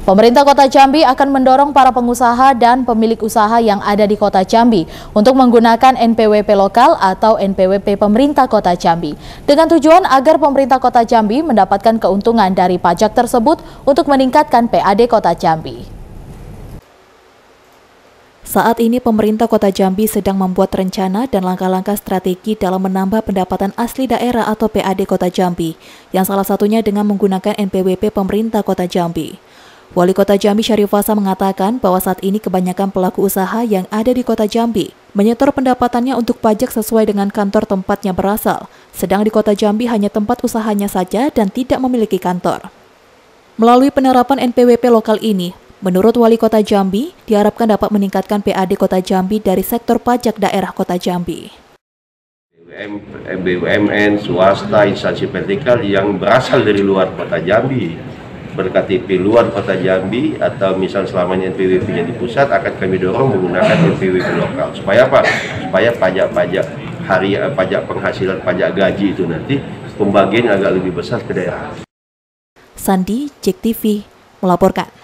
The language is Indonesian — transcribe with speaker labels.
Speaker 1: Pemerintah Kota Jambi akan mendorong para pengusaha dan pemilik usaha yang ada di Kota Jambi untuk menggunakan NPWP lokal atau NPWP pemerintah Kota Jambi dengan tujuan agar pemerintah Kota Jambi mendapatkan keuntungan dari pajak tersebut untuk meningkatkan PAD Kota Jambi. Saat ini pemerintah Kota Jambi sedang membuat rencana dan langkah-langkah strategi dalam menambah pendapatan asli daerah atau PAD Kota Jambi, yang salah satunya dengan menggunakan NPWP pemerintah Kota Jambi. Wali Kota Jambi Syarifasa mengatakan bahwa saat ini kebanyakan pelaku usaha yang ada di Kota Jambi menyetor pendapatannya untuk pajak sesuai dengan kantor tempatnya berasal, sedang di Kota Jambi hanya tempat usahanya saja dan tidak memiliki kantor. Melalui penerapan NPWP lokal ini, Menurut Wali Kota Jambi, diharapkan dapat meningkatkan PAD Kota Jambi dari sektor pajak daerah Kota Jambi.
Speaker 2: BUMN, swasta, instansi vertikal yang berasal dari luar Kota Jambi, berKTP luar Kota Jambi atau misal selamanya NPWP-nya di pusat akan kami dorong menggunakan NPWP lokal. Supaya apa? Supaya pajak-pajak hari eh, pajak penghasilan pajak gaji itu nanti pembagian agak lebih besar ke daerah.
Speaker 1: Sandi, Cek TV, melaporkan.